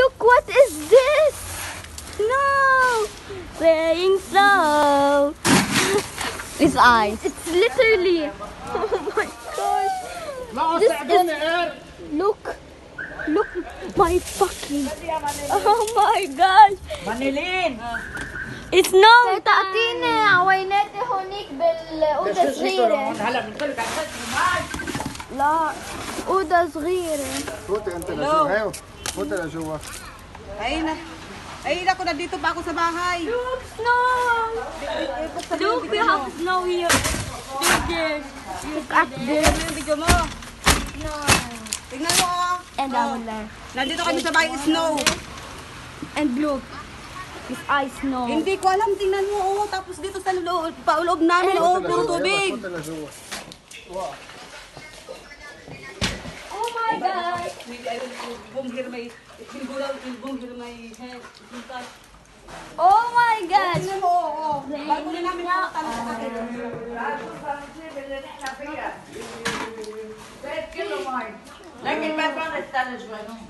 Look, what is this? No! Playing slow. It's ice. It's literally. Oh my gosh. لا This استعجلني ايه Look. Look. My fucking. Oh my gosh. Manilin! It's no. تعطيني عويناتي هونيك بالأوضة صغيرة هلا بنقول لك عشان لا أوضة صغيرة. فوتي انت لجوا Punta na siya. Ay na. Ay na na dito pa ako sa bahay. Look, snow! Look, we have snow here. Look this. Look at this. Ano yung video mo? No. Tingnan mo. Ah. And I will learn. Nandito kami sa bahay snow. And look. It's ice snow. Hindi ko alam. Tingnan mo. Oh, tapos dito sa loob, paulob namin. Eh, oh, puro tubig. Punta na siya. Wow. Oh my god. لكن ما بعرف ثلج وينهم